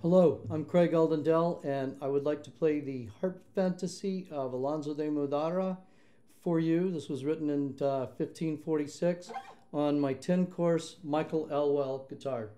Hello, I'm Craig Eldendell, and I would like to play the Harp Fantasy of Alonso de Mudarra for you. This was written in uh, 1546 on my 10 course Michael Elwell guitar.